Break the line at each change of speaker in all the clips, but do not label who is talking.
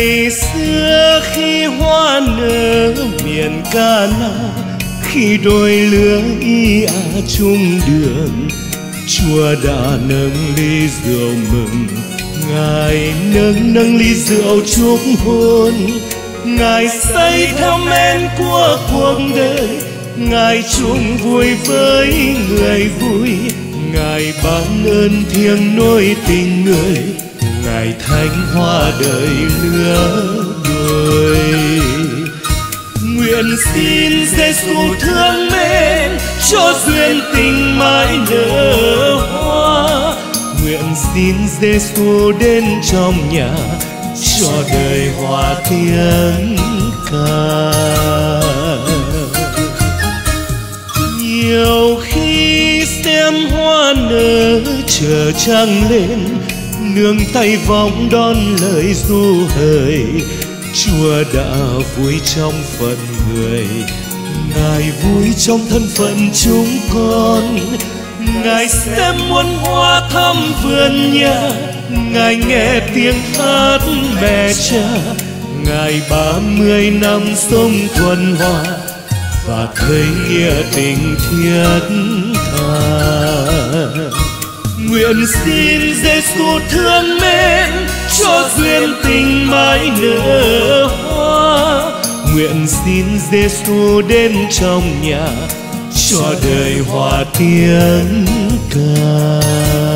ngày xưa khi hoa nở, miền ca na, khi đôi lứa y à chung đường chùa đã nâng ly rượu mừng. Ngài nâng nâng ly rượu chúc hôn. Ngài say theo men của cuộc đời. Ngài chung vui với người vui. Ngài ban ơn thiêng nỗi tình người ngài thánh hoa đời lứa người. Nguyện xin Giêsu thương mến, cho duyên tình mãi nở hoa. Nguyện xin Giêsu đến trong nhà, cho đời hòa tiếng ca. Nhiều khi xem hoa nở chờ trăng lên nương tay vọng đón lời du hời. Chúa đã vui trong phận người, ngài vui trong thân phận chúng con. Ngài xem muôn hoa thăm vườn nhà, ngài nghe tiếng hát mẹ cha. Ngài ba mươi năm sống thuần hòa và thấy nghĩa tình thiết tha nguyện xin Giêsu thương mến, cho duyên tình mãi nở hoa. Nguyện xin Giêsu đến trong nhà, cho đời hòa tiếng ca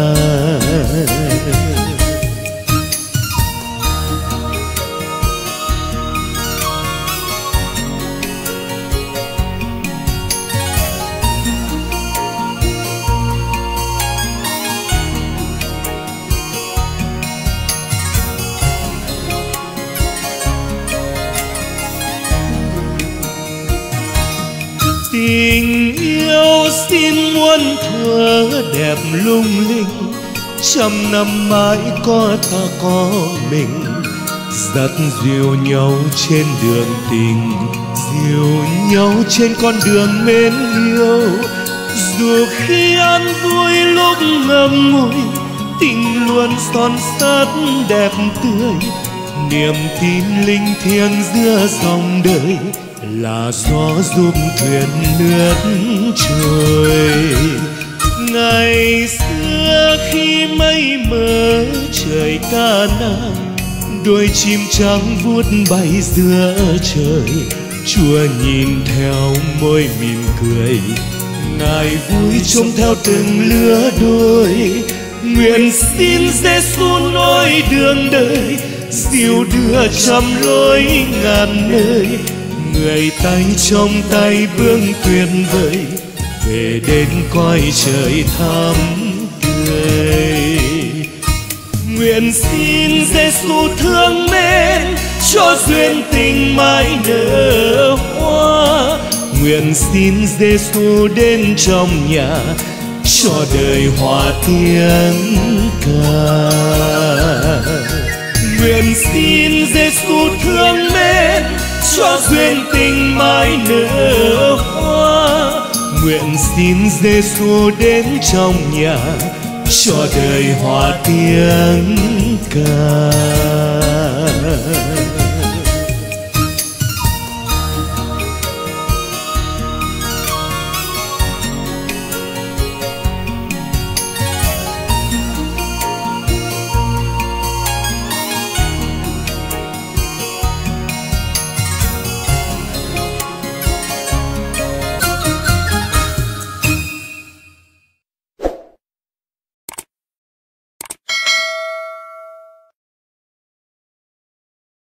tình yêu xin muôn thuở đẹp lung linh. Trăm năm mãi có ta có mình, dắt dìu nhau trên đường tình, dìu nhau trên con đường mến yêu. Dù khi ăn vui lúc ngậm ngùi, tình luôn son sắt đẹp tươi. Niềm tin linh thiêng giữa dòng đời là gió giúp thuyền nước trôi ngày xưa khi mây mờ, trời ca nắng, đôi chim trắng vuốt bay giữa trời. Chúa nhìn theo môi mỉm cười, ngài vui trông theo từng lứa đôi. Nguyện xin Giêsu nối đường đời diệu đưa trăm lối ngàn nơi người tay trong tay bước tuyệt vời, về đến coi trời thắm cười nguyện xin Giêsu thương mến, cho duyên tình mãi nở hoa. Nguyện xin Giêsu đến trong nhà, cho đời hòa tiếng ca. Nguyện xin Giêsu thương mến cho duyên tình mãi nở hoa. Nguyện xin Giêsu đến trong nhà cho đời hòa tiếng ca.